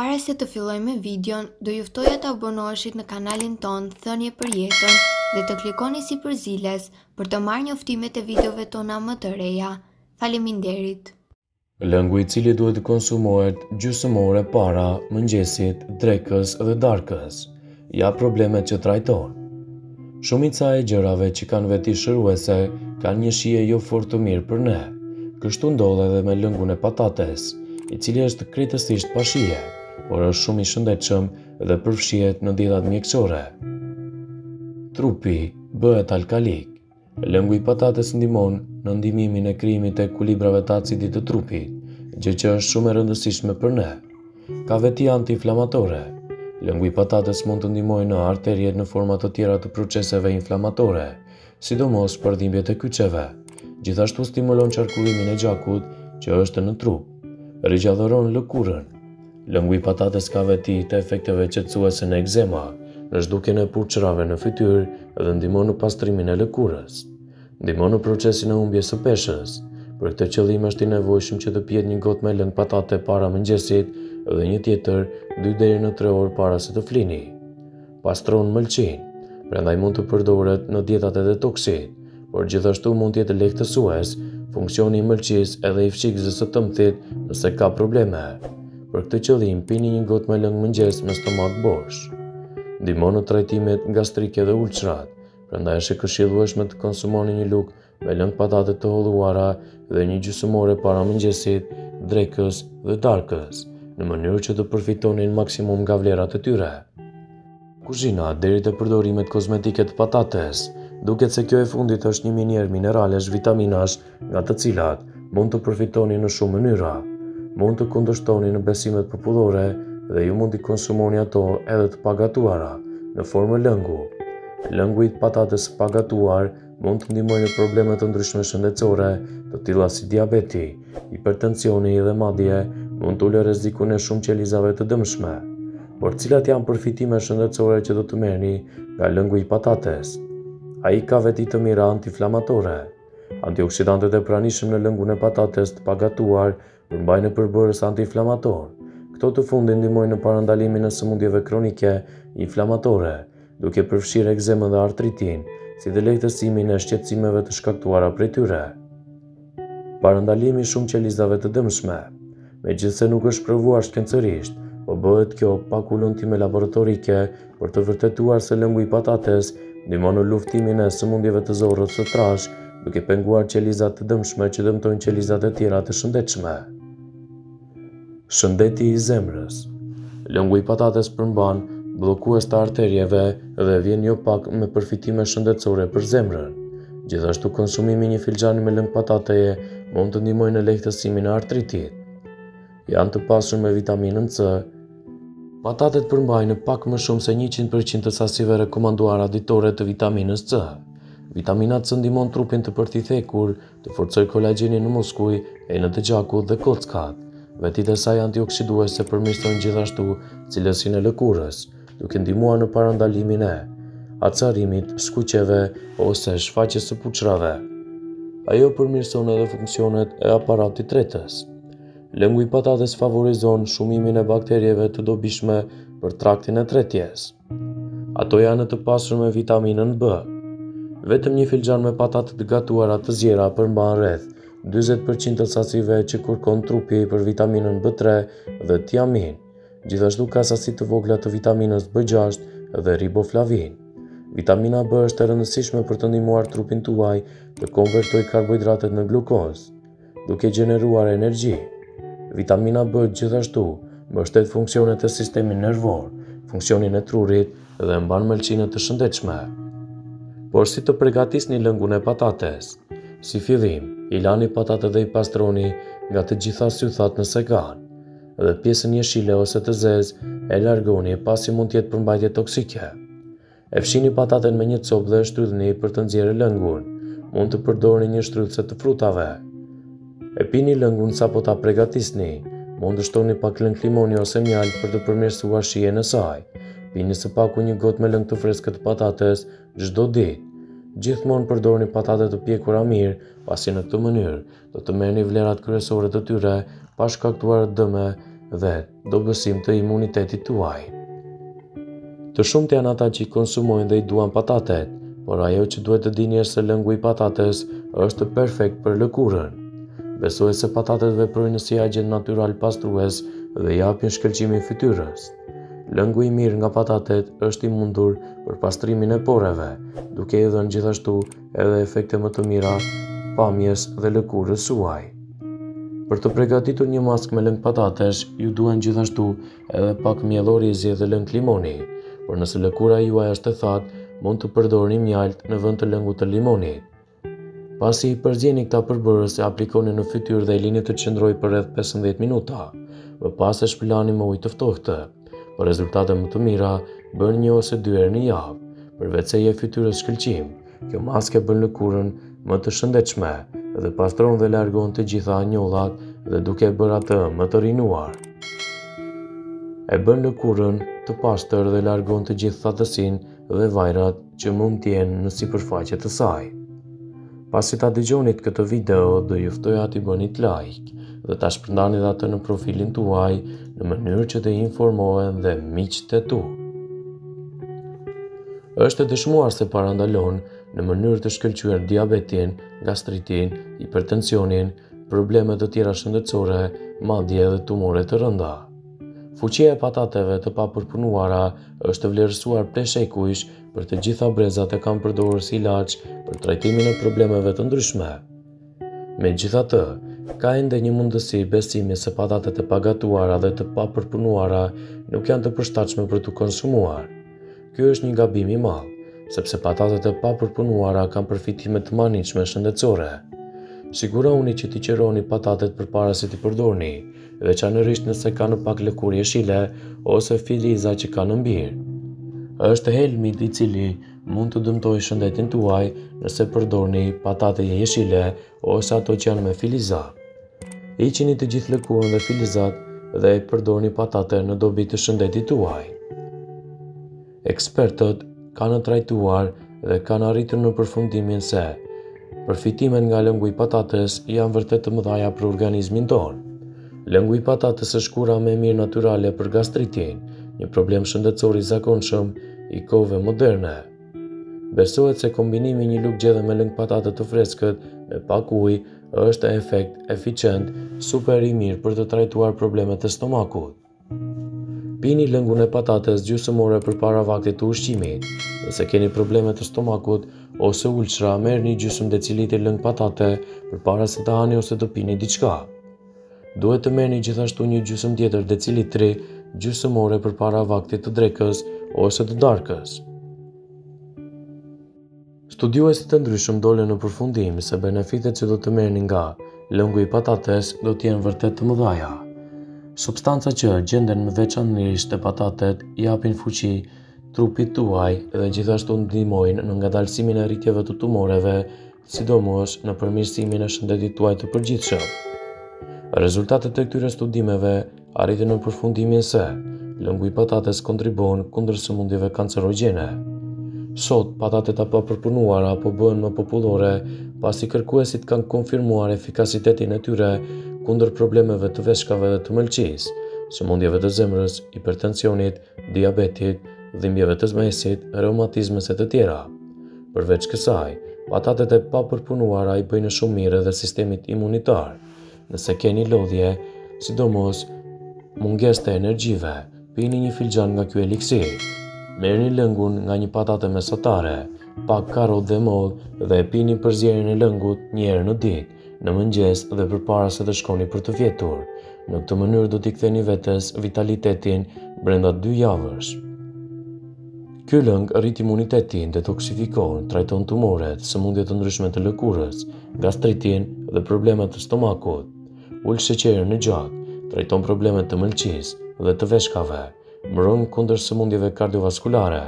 Para se të fillojmë me videon, do ju ftoja të abonoheshit në kanalin tonë Thënie për Jetën dhe të klikoni sipër ziles për të marrë njoftimet e videove tona më të reja. Faleminderit! Lëngu i cili duhet të konsumohet gjysmë ore para mëngjesit, drekës dhe darkës, ja problemet që trajton. Shumica e gjërave që kanë veti shëruese kanë një shije jo fort të mirë për ne. Kështu ndodh edhe me lëngun e patates, i cili është krejtësisht pa shije, por është shumë i shëndetshëm dhe përfshihet në dietat mjekësore. Trupi bëhet alkalik. Lëngu i patates ndihmon në ndihmimin e krijimit të ekuilibrave të acidit të trupit, gjë që është shumë e rëndësishme për ne. Ka veti antiinflamatore. Lëngu i patates mund të ndihmojë në arteriet në forma të tjera të proceseve inflamatore, sidomos për dhimbjet e kyçeve. Gjithashtu stimulon qarkullimin e gjakut që është në trup. Rigjeneron lëkurën. Lëngu i patates ka veti të efekteve qetësuese në ekzema, në zhdukjen e puçrrave në fytyrë dhe ndihmon në pastrimin e lëkurës. Ndihmon në procesin e humbjes së peshës. Për këtë qëllim është i nevojshëm që të pihet një gotë me lëng patate para mëngjesit dhe një tjetër 2 deri në 3 orë para se të flini. Pastron mëlçinë, prandaj mund të përdoret në dietat e detoksit, por gjithashtu mund të jetë lehtësues funksioni i mëlçisë edhe i fshikës së tëmthit nëse ka probleme. Për këtë qëllim pini një gotë me lëng mëngjes me stomak bosh. Ndihmon në trajtimet gastrike dhe ulçrat, prandaj është e këshillueshme të konsumoni një lugë me lëng patate të holluara dhe një gjysmë ore para mëngjesit, drekës dhe darkës, në mënyrë që të përfitonin maksimum nga vlerat e tyre. Kuzhina deri te përdorimet kozmetike të patates. Duket se kjo e fundit është një minierë mineralesh, vitaminash, nga të cilat mund të përfitoni në shumë mënyra. Mund të kundërshtoni në besimet popullore dhe ju mund t'i konsumoni ato edhe të pagatuara në formë lëngu. Lëngu i patates së pagatuar mund të ndihmojë në probleme të ndryshme shëndetësore, të tilla si diabeti, hipertensioni dhe madje mund të ulë rrezikun e shumë qelizave të dëmshme. Por cilat janë përfitimet shëndetësore që do të merrni nga lëngu i patates? Ai ka veti të mira antiinflamatore. Antioksidantët e pranishëm në lëngun e patates të pagatuar Përmbajnë përbërës antiinflamatorë. Këto të fundit ndihmojnë në parandalimin e sëmundjeve kronike inflamatore, duke përfshirë ekzemën dhe artritin, si dhe lehtësimin e shqetësimeve të shkaktuara prej tyre. Parandalim i shumë qelizave të dëmshme. Megjithëse nuk është provuar shkencërisht, po bëhet kjo pak hulumtime laboratorike për të vërtetuar se lëngu i patates ndihmon në luftimin e sëmundjeve të zorrës së trashë, duke penguar qelizat e dëmshme që dëmtojnë qelizat e tjera të shëndetshme. Shëndeti i zemrës Lëngu i patates përmban bllokues të arterieve dhe vjen jo pak me përfitime shëndetësore për zemrën. Gjithashtu konsumimi i një filxhani me lëng patateje mund të ndihmojë në lehtësimin e artritit. Janë të pasur me vitaminën C. Patatet përmbajnë pak më shumë se 100% të sasive të rekomanduara ditore të vitaminës C. Vitamina C ndihmon trupin të përthithë hekur, të forcojë kolagjenin në muskuj, enët e gjakut dhe kockat. Vetitë e saj antioksiduese përmirësojnë gjithashtu cilësinë e lëkurës, duke ndihmuar në parandalimin e acarimit, skuqjeve ose shfaqjes së puçrave. Ajo përmirëson edhe funksionet e aparatit tretës. Lëngu i patates favorizon shumimin e bakterieve të dobishme për traktin e tretjes. Ato janë të pasur me vitaminën B. Vetëm një filxhan me patate të gatuara të ziera përmban rreth 40% të sasive që kërkon trupi për vitaminën B3 dhe tiaminë. Gjithashtu ka sasi të vogla të vitaminës B6 dhe riboflavinë. Vitamina B është e rëndësishme për të ndihmuar trupin tuaj të konvertojë karbohidratet në glukozë. duke gjeneruar energji. Vitamina B gjithashtu mbështet funksionet e sistemit nervor, funksionin e trurit dhe mban mëlçinë të shëndetshme. Por si të pregatisni lëngun e patates? Si fillim, i lani patatet dhe i pastroni nga të gjitha sythat nëse kanë, dhe pjesën jeshile ose të zezë e largoni pasi mund të ketë përmbajtje toksike. E fshini pataten me një copë dhe e shtrydhni për të nxjerrë lëngun. Mund të përdorni një shtrydhëse të frutave. E pini lëngun sapo ta pregatisni. Mund të shtoni pak lëng limoni ose mjaltë për të përmirësuar shijen e saj. Pini së paku një gotë me lëng të freskët të patates çdo ditë. Gjithmonë përdorni patate të pjekura mirë, pasi në këtë mënyrë do të merrni vlerat kryesore të tyre pa shkaktuar dëme dhe. dobësim të imunitetit tuaj. Të shumtë janë ata që i konsumojnë dhe i duan patatet, por ajo që duhet të dini është se lëngu i patates është perfekt për lëkurën. Besohet se patatet veprojnë si agjent natyral pastrues dhe japin shkëlqim fytyrës. Lëngu i mirë nga patatet është i mundur për pastrimin e poreve, duke i dhënë gjithashtu edhe efekte më të mira pamjes dhe lëkurës suaj. Për të pregatitur një maskë me lëng patatesh, ju duhen gjithashtu edhe pak miell orizi dhe lëng limoni, por nëse lëkura juaj është e thatë, mund të përdorni mjaltë në vend të lëngut të limonit. Pasi i përzieni këta përbërës e aplikoni në fytyrë dhe i lini të qëndrojë për rreth 15 minuta, më pas e shpëlani me ujë të ftohtë. Për rezultate më të mira, bëje një ose dy herë në javë. Përveçse i jep fytyrës shkëlqim, kjo maskë e bën lëkurën më të shëndetshme dhe pastron dhe largon të gjitha njollat dhe duke e bërë atë më të rinuar. E bën lëkurën të pastër dhe largon të gjithë thatësinë dhe vajrat që mund të jenë në sipërfaqe të saj. Pasi ta dëgjonit këtë video, do ju ftoja t'i bënit like dhe ta shpërndanit dhe atë në profilin tuaj në mënyrë që të informohen dhe miqtë e tu. Është dëshmuar se parandalon në mënyrë të shkëlqyer diabetin, gastritin, hipertensionin, probleme të tjera shëndetësore, madje edhe tumore të rënda. Fuqia e patateve të papërpunuara është vlerësuar prej shekujsh për të gjitha brezat e kanë përdorur si ilaç për trajtimin e problemeve të ndryshme. Megjithatë, ka ende një mundësi besimi se patatet e pagatuara dhe të papërpunuara nuk janë të përshtatshme për t'u konsumuar. Ky është një gabim i madh, sepse patatet e papërpunuara kanë përfitime të mahnitshme shëndetësore. Sigurohuni që t'i qëroni patatet përpara se t'i përdorni, veçanërisht nëse kanë pak lëkurë jeshile ose filiza që kanë mbirë. Është helmi i cili mund të dëmtojë shëndetin tuaj nëse përdorni patate jeshile ose ato që janë me filiza. Hiqini të gjithë lëkurën dhe filizat dhe e përdorni patate në dobi të shëndetit tuaj. Ekspertët kanë trajtuar dhe kanë arritur në përfundimin se përfitimet nga lëngu i patates janë vërtet të mëdhaja për organizmin tonë. Lëngu i patates është kura më e mirë natyrale për gastritin, një problem shëndetësor i zakonshëm i kohëve moderne. Besohet se kombinimi i një lugë gjelle me lëng patate të freskët me pak ujë Është efekt eficient, super i mirë për të trajtuar problemet e stomakut. Pini lëngun e patates gjysëm ore përpara vaktit të ushqimit. Nëse keni probleme të stomakut ose ulçra, merrni gjysëm decilitër lëng patate përpara se të hani ose të pini diçka. Duhet të merrni gjithashtu një gjysëm tjetër decilitri gjysëm ore përpara vaktit të drekës ose të darkës. Studiues të ndryshëm dolën në përfundim se benefitet që do të merrni nga lëngu i patates do të jenë vërtet të mëdhaja. Substancat që gjenden më veçanërisht te patatet japin fuqi trupit tuaj dhe gjithashtu ndihmojnë në ngadalësimin e rritjeve të tumoreve, sidomos në përmirësimin e shëndetit tuaj të përgjithshëm. Rezultatet e këtyre studimeve arritën në përfundimin se lëngu i patates kontribuon kundër sëmundjeve kancerogjene. Sot, patatet e papërpunuara po bëhen më popullore, pasi kërkuesit kanë konfirmuar efikasitetin e tyre kundër problemeve të veshkave dhe të mëlçisë, sëmundjeve të zemrës, hipertensionit, diabetit, dhimbjeve të mesit, reumatizmës e të tjera. Përveç kësaj, patatet e papërpunuara i bëjnë shumë mirë edhe sistemit imunitar. Nëse keni lodhje, sidomos mungesë energjie, pini një filxhan nga ky eliksir. Merrni lëngun nga një patate mesatare, pak karotë dhe mollë dhe e pini përzierjen e lëngut një herë në ditë, në mëngjes dhe përpara se të shkoni për të fjetur. Në këtë mënyrë do t'i ktheni vetes vitalitetin brenda dy javësh. Ky lëng rrit imunitetin, detoksifikon, trajton tumore, sëmundje të ndryshme të lëkurës, gastritin dhe probleme të stomakut. Ul sheqerin në gjak, trajton probleme të mëlçisë dhe të veshkave, mbron kundër sëmundjeve kardiovaskulare.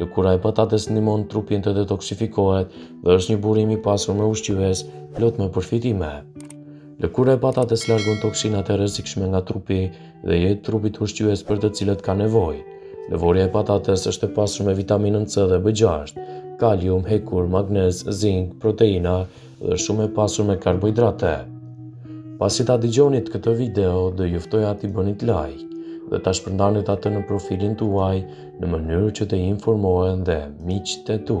Lëkura e patates ndihmon trupin të detoksifikohet dhe është një burim i pasur me ushqyes plot me përfitime. Lëkura e patates largon toksinat e rrezikshme nga trupi dhe i jep trupit ushqyes për të cilët ka nevojë. Lëvorja e patates është e pasur me vitaminën C dhe B6, kalium, hekur, magnez, zink, proteina dhe shumë e pasur me karbohidrate. Pasi ta dëgjonit këtë video, do ju ftoja t'i bënit like dhe ta shpërndanit atë në profilin tuaj në mënyrë që të informohen dhe miqtë e tu.